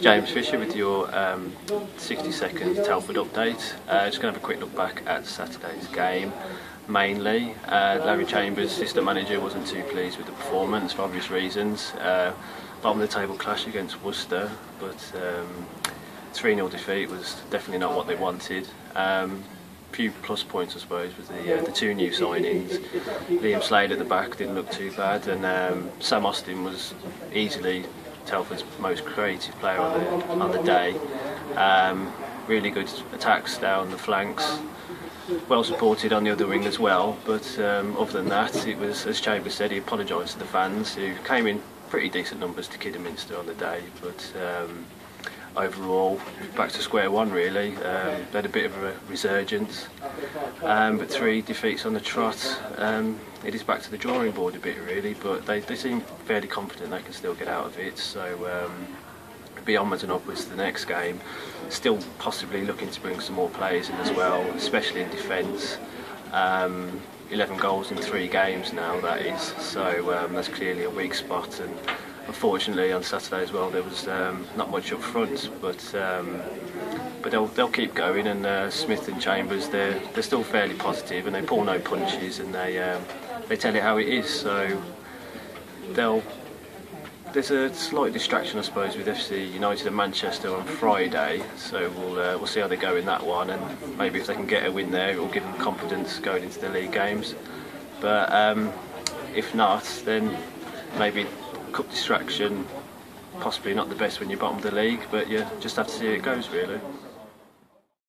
James Fisher with your um, 60 second Telford update. Uh, just going to have a quick look back at Saturday's game. Mainly, uh, Larry Chambers, assistant manager, wasn't too pleased with the performance for obvious reasons. Uh, bottom of the table clash against Worcester, but 3-0 um, defeat was definitely not what they wanted. Um, few plus points, I suppose, with the uh, the two new signings. Liam Slade at the back didn't look too bad, and um, Sam Austin was easily Telford's most creative player on the on the day. Um, really good attacks down the flanks. Well supported on the other wing as well, but um, other than that, it was, as Chambers said, he apologised to the fans who came in pretty decent numbers to Kidderminster on the day, but um, overall back to square one really. Um, had a bit of a resurgence, um, but three defeats on the trot. Um, it is back to the drawing board a bit really, but they, they seem fairly confident they can still get out of it. So um, be onwards and upwards to the next game. Still possibly looking to bring some more players in as well, especially in defence. Um, 11 goals in three games now that is, so um, that's clearly a weak spot and unfortunately on Saturday as well there was um, not much up front but um, but they'll, they'll keep going and uh, Smith and Chambers they're, they're still fairly positive and they pull no punches and they um, they tell it how it is so they'll there's a slight distraction I suppose with FC United and Manchester on Friday so we'll uh, we'll see how they go in that one and maybe if they can get a win there it will give them confidence going into the league games. But um, if not then maybe cup distraction, possibly not the best when you're bottom of the league, but you just have to see how it goes really.